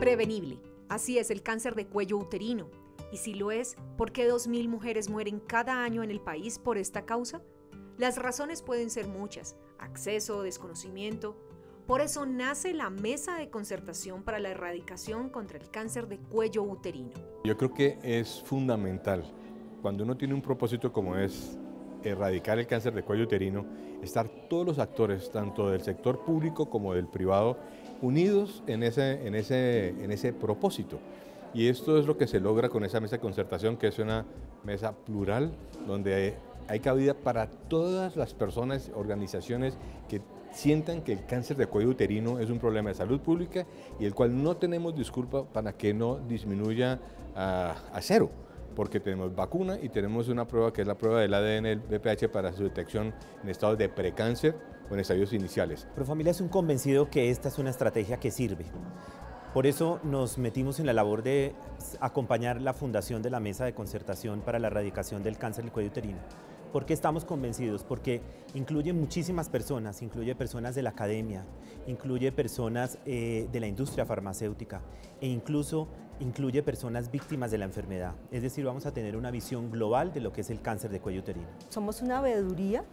Prevenible. Así es el cáncer de cuello uterino. Y si lo es, ¿por qué 2.000 mujeres mueren cada año en el país por esta causa? Las razones pueden ser muchas, acceso, desconocimiento. Por eso nace la Mesa de Concertación para la Erradicación contra el Cáncer de Cuello Uterino. Yo creo que es fundamental, cuando uno tiene un propósito como es erradicar el cáncer de cuello uterino, estar todos los actores, tanto del sector público como del privado, unidos en ese, en ese, en ese propósito. Y esto es lo que se logra con esa mesa de concertación, que es una mesa plural, donde hay cabida para todas las personas, organizaciones que sientan que el cáncer de cuello uterino es un problema de salud pública y el cual no tenemos disculpa para que no disminuya a, a cero porque tenemos vacuna y tenemos una prueba que es la prueba del ADN del BPH para su detección en estados de precáncer o en estadios iniciales. Profamilia es un convencido que esta es una estrategia que sirve. Por eso nos metimos en la labor de acompañar la fundación de la Mesa de Concertación para la Erradicación del Cáncer del Cuello Uterino ¿Por qué estamos convencidos? Porque incluye muchísimas personas, incluye personas de la academia, incluye personas eh, de la industria farmacéutica e incluso incluye personas víctimas de la enfermedad. Es decir, vamos a tener una visión global de lo que es el cáncer de cuello uterino. Somos una veeduría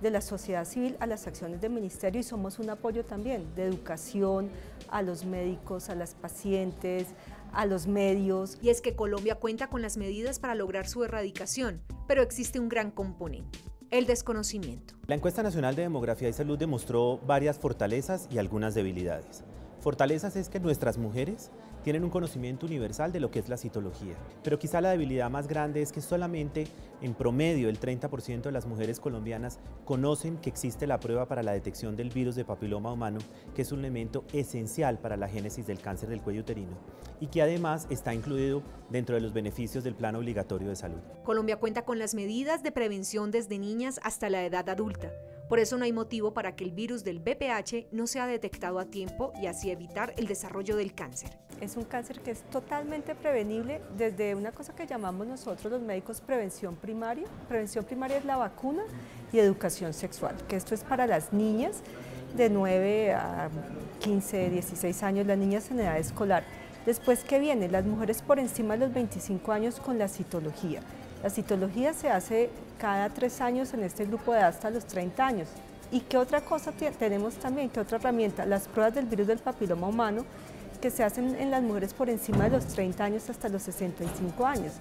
de la sociedad civil a las acciones del ministerio y somos un apoyo también de educación a los médicos, a las pacientes, a los medios. Y es que Colombia cuenta con las medidas para lograr su erradicación, pero existe un gran componente, el desconocimiento. La encuesta nacional de demografía y salud demostró varias fortalezas y algunas debilidades. Fortalezas es que nuestras mujeres tienen un conocimiento universal de lo que es la citología, pero quizá la debilidad más grande es que solamente en promedio el 30% de las mujeres colombianas conocen que existe la prueba para la detección del virus de papiloma humano, que es un elemento esencial para la génesis del cáncer del cuello uterino y que además está incluido dentro de los beneficios del plan obligatorio de salud. Colombia cuenta con las medidas de prevención desde niñas hasta la edad adulta por eso no hay motivo para que el virus del BPH no sea detectado a tiempo y así evitar el desarrollo del cáncer. Es un cáncer que es totalmente prevenible desde una cosa que llamamos nosotros los médicos prevención primaria. Prevención primaria es la vacuna y educación sexual, que esto es para las niñas de 9 a 15, 16 años, las niñas en edad escolar. Después, ¿qué viene? Las mujeres por encima de los 25 años con la citología. La citología se hace cada tres años en este grupo de hasta los 30 años. ¿Y qué otra cosa tenemos también? ¿Qué otra herramienta? Las pruebas del virus del papiloma humano que se hacen en las mujeres por encima de los 30 años hasta los 65 años.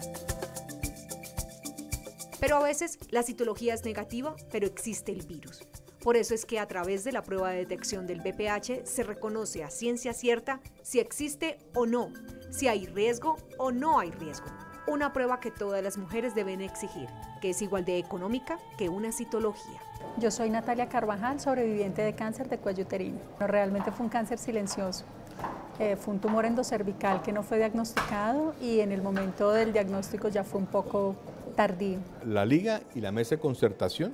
Pero a veces la citología es negativa, pero existe el virus. Por eso es que a través de la prueba de detección del BPH se reconoce a ciencia cierta si existe o no, si hay riesgo o no hay riesgo una prueba que todas las mujeres deben exigir, que es igual de económica que una citología. Yo soy Natalia Carvajal, sobreviviente de cáncer de cuello uterino. Realmente fue un cáncer silencioso. Eh, fue un tumor endocervical que no fue diagnosticado y en el momento del diagnóstico ya fue un poco tardío. La Liga y la Mesa de Concertación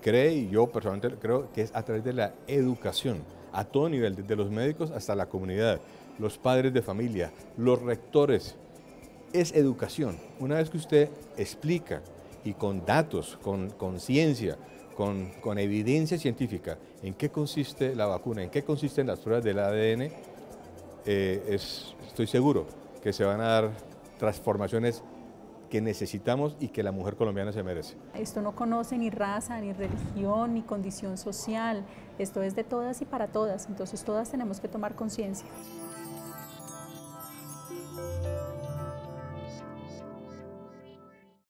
cree, y yo personalmente creo que es a través de la educación a todo nivel, desde los médicos hasta la comunidad, los padres de familia, los rectores, es educación. Una vez que usted explica y con datos, con, ciencia, con, evidencia científica, en qué consiste la vacuna, en qué consisten las pruebas del ADN, eh, estoy seguro que se van a dar transformaciones que necesitamos y que la mujer colombiana se merece. Esto no conoce ni raza, ni religión, ni condición social. Esto es de todas y para todas. Entonces todas tenemos que tomar conciencia.